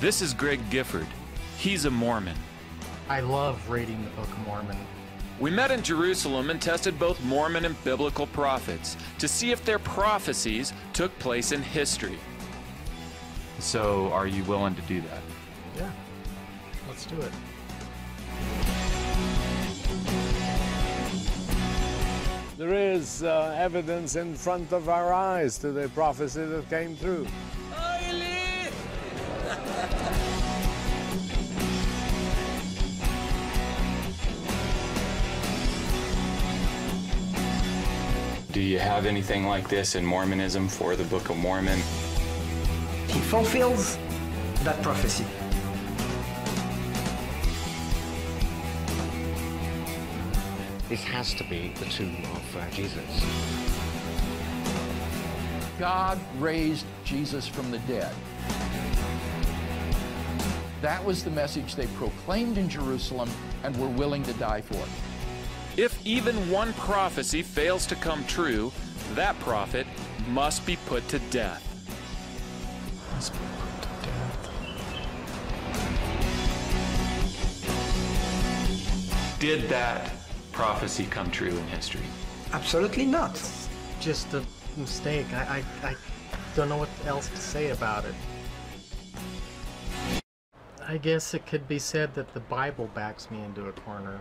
This is Greg Gifford. He's a Mormon. I love reading the Book of Mormon. We met in Jerusalem and tested both Mormon and biblical prophets to see if their prophecies took place in history. So, are you willing to do that? Yeah, let's do it. There is uh, evidence in front of our eyes to the prophecy that came through. Do you have anything like this in Mormonism for the Book of Mormon? He fulfills that prophecy. This has to be the tomb of uh, Jesus. God raised Jesus from the dead. That was the message they proclaimed in Jerusalem and were willing to die for. If even one prophecy fails to come true, that prophet must be put to death. Did that prophecy come true in history? Absolutely not. Just a mistake. I, I, I don't know what else to say about it. I guess it could be said that the Bible backs me into a corner.